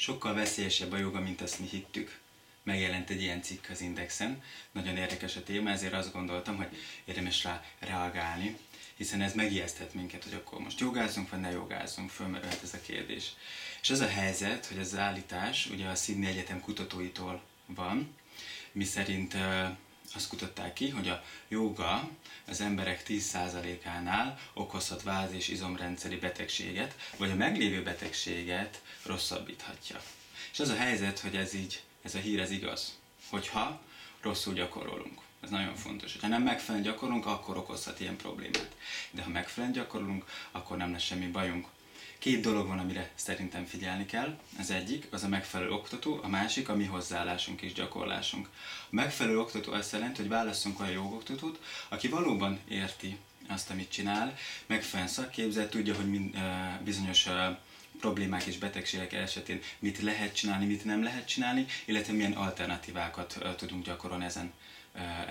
Sokkal veszélyesebb a joga, mint azt mi hittük. Megjelent egy ilyen cikk az Indexen. Nagyon érdekes a téma, ezért azt gondoltam, hogy érdemes rá reagálni, hiszen ez megijeszthet minket, hogy akkor most jogázzunk, vagy ne jogázzunk, fölmerülhet ez a kérdés. És az a helyzet, hogy az állítás ugye a Sydney Egyetem kutatóitól van, mi szerint azt kutatták ki, hogy a joga az emberek 10%-ánál okozhat váz- és izomrendszeri betegséget, vagy a meglévő betegséget rosszabbíthatja. És az a helyzet, hogy ez így, ez a hír ez igaz, hogyha rosszul gyakorolunk. Ez nagyon fontos. Ha nem megfelelően gyakorolunk, akkor okozhat ilyen problémát. De ha megfelelően gyakorolunk, akkor nem lesz semmi bajunk. Két dolog van, amire szerintem figyelni kell. Az egyik az a megfelelő oktató, a másik a mi hozzáállásunk és gyakorlásunk. A megfelelő oktató azt jelenti, hogy válasszunk olyan jogoktatót, aki valóban érti azt, amit csinál, megfelelően szakképzett, tudja, hogy mind, bizonyos problémák és betegségek esetén mit lehet csinálni, mit nem lehet csinálni, illetve milyen alternatívákat tudunk gyakorolni ezen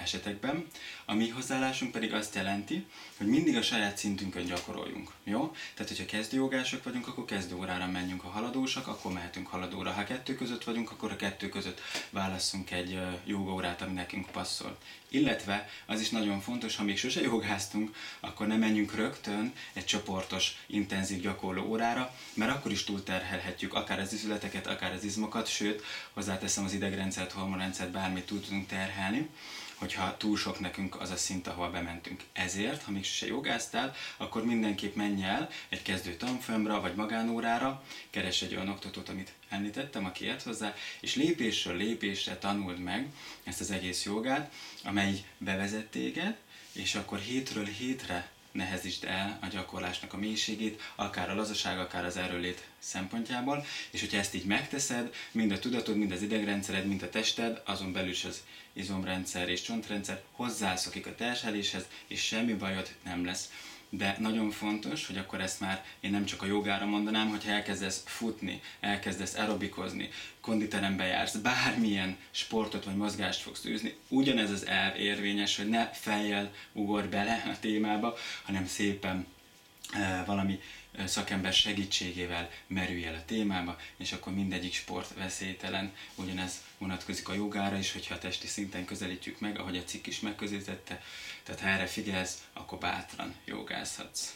esetekben. A mi hozzáállásunk pedig azt jelenti, hogy mindig a saját szintünkön gyakoroljunk. Jó? Tehát, hogyha kezdőjogások vagyunk, akkor kezdőórára menjünk, ha haladósak, akkor mehetünk haladóra. Ha kettő között vagyunk, akkor a kettő között válasszunk egy jogórát, ami nekünk passzol. Illetve az is nagyon fontos, ha még sose jogáztunk, akkor nem menjünk rögtön egy csoportos, intenzív gyakorló órára, mert akkor is túlterhelhetjük akár az izületeket, akár az izmokat, sőt, hozzáteszem az idegrendszert, hormonrendszert, bármit túl tudunk terhelni hogyha túl sok nekünk az a szint, ahol bementünk. Ezért, ha még se jogáztál, akkor mindenképp menj el egy kezdő tanfolyamra vagy magánórára, keres egy olyan oktatót, amit említettem, aki ért hozzá, és lépésről lépésre tanuld meg ezt az egész jogát, amely bevezet téged, és akkor hétről hétre nehezítsd el a gyakorlásnak a mélységét, akár a lazaság, akár az erőlét szempontjából, és hogyha ezt így megteszed, mind a tudatod, mind az idegrendszered, mind a tested, azon belül is az izomrendszer és csontrendszer hozzászokik a terheléshez, és semmi bajod nem lesz de nagyon fontos, hogy akkor ezt már én nem csak a jogára mondanám, hogyha elkezdesz futni, elkezdesz aerobikozni, konditerembe jársz, bármilyen sportot vagy mozgást fogsz űzni, ugyanez az elv érvényes, hogy ne fejjel ugor bele a témába, hanem szépen valami szakember segítségével merülj el a témába, és akkor mindegyik sport veszélytelen. Ugyanez vonatkozik a jogára is, hogyha a testi szinten közelítjük meg, ahogy a cikk is megközelítette. Tehát ha erre figyelsz, akkor bátran jogázhatsz.